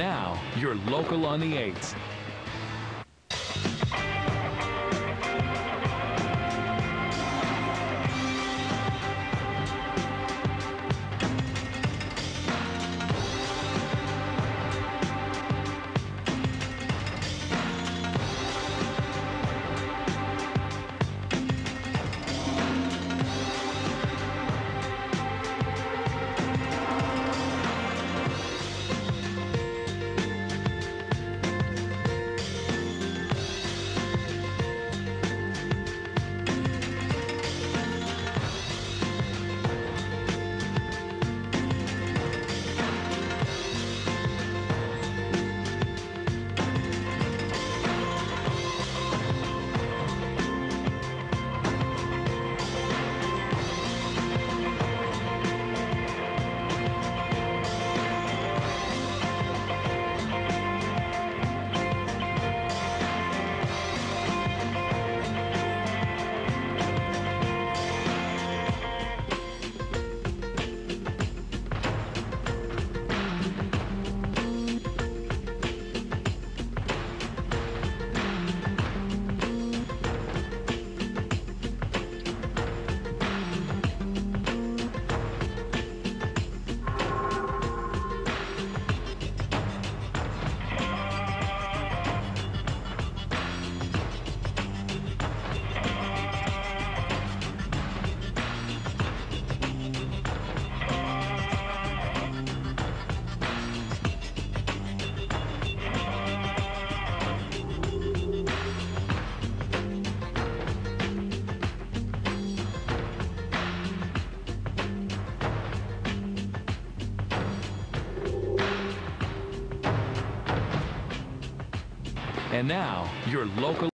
Now, your local on the 8s. And now, your local